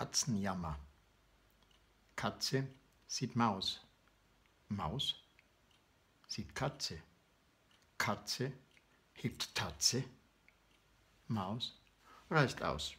Katzenjammer. Katze sieht Maus. Maus sieht Katze. Katze hebt Tatze. Maus reißt aus.